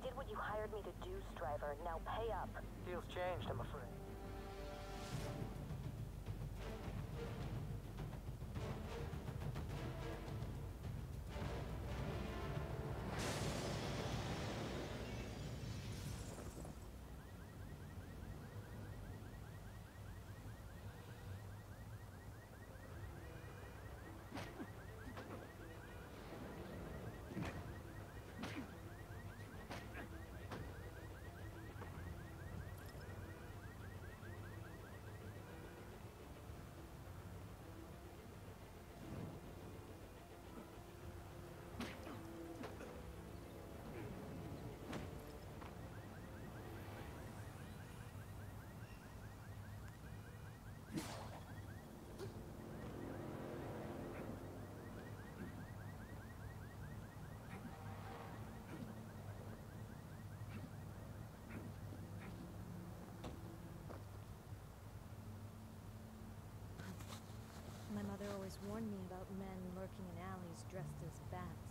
did what you hired me to do, Striver. Now pay up. Deal's changed, I'm afraid. Warned me about men lurking in alleys dressed as bats.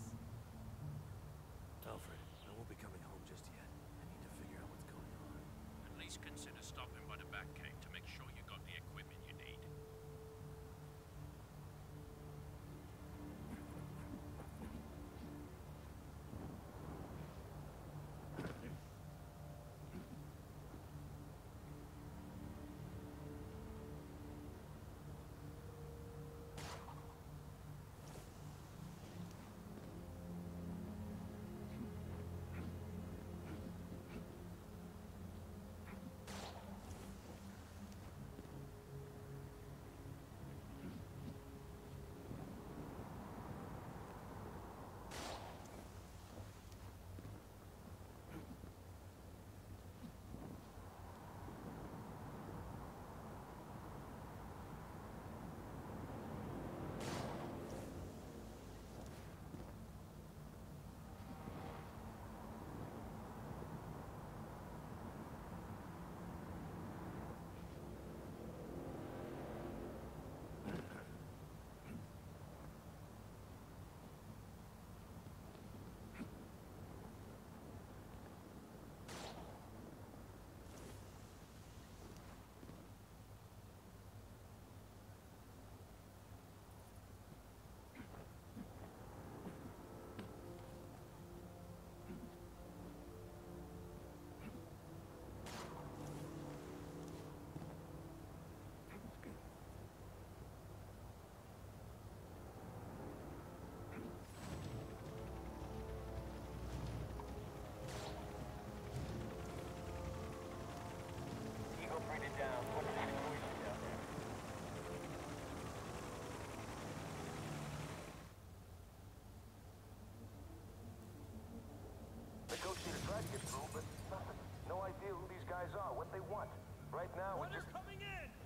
through, but nothing. No idea who these guys are, what they want. Right now, we're just... coming in!